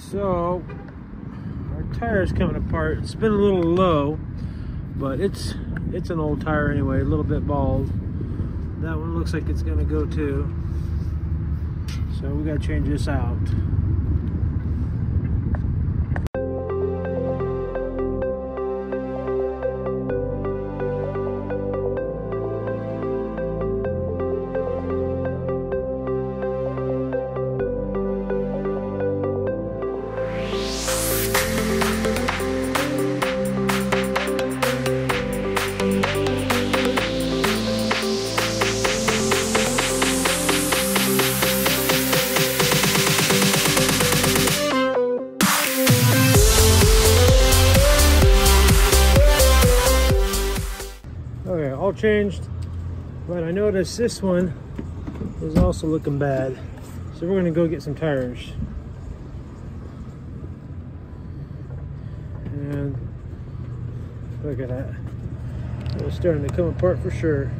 So our tire's coming apart. It's been a little low, but it's it's an old tire anyway, a little bit bald. That one looks like it's gonna go too. So we gotta change this out. All changed, but I noticed this one is also looking bad. So we're gonna go get some tires. And look at that. It's starting to come apart for sure.